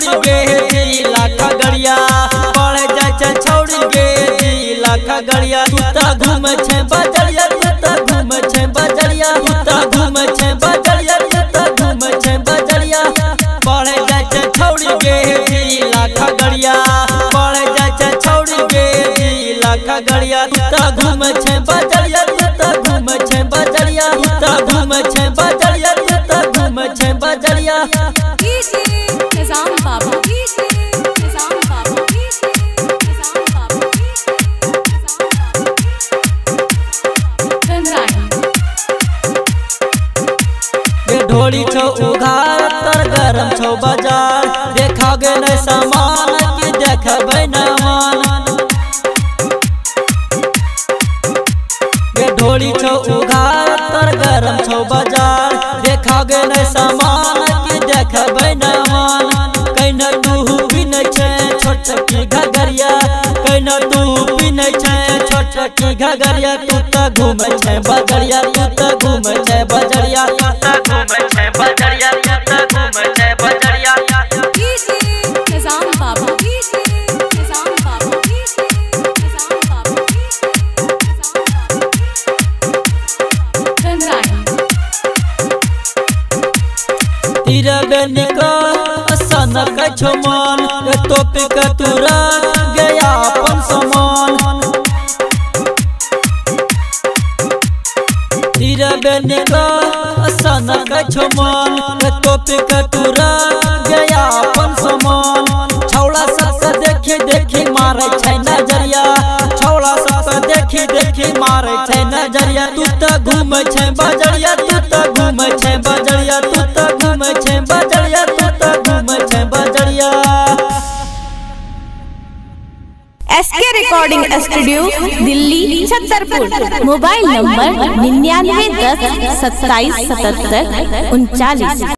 छौड़ी गे जिला खगड़िया पड़ छै छौड़ी गे जिला खगड़िया तू त घूम छै बजरिया तू घूम छै बजरिया। तू घूम छै बजरिया तू घूम छै बजरिया। पड़ छै छौड़ी गे जिला खगड़िया पड़ छै छौड़ी गे जिला खगड़िया तू घूम छै बजरिया तू घूम छै बजरिया। तू घूम छै बजरिया तू घूम छै बजरिया। ढोली छौ, उघार तर गरम छौ बाज़ार। देखा गे नै सामान कि देखबै न मान ये ढोली छौ, उघार तर गरम छौ बाज़ार। देखा गे नै सामान कि देखबै न मान कैन तू पिन छै, छोट छोटी घगरिया। कैन तू पिन छै, छोट छोटी घगरिया। तू त घूम छै बजरिया तीरबे निकल सन कछो मन टोपी के तुरा गया अपन समान। तीरबे निकल सन कछो मन टोपी के तुरा गया अपन समान। छौड़ा सबके देखी देखी मारे छै नज़रिया, छौड़ा सबके देखी देखी मारे छै नज़रिया। तू त घूम छै बजरिया, तू त घूम छै SK recording studio Delhi Chhatarpur mobile number निन्यानवे दस सत्ताईस सतहत्तर उनचालीस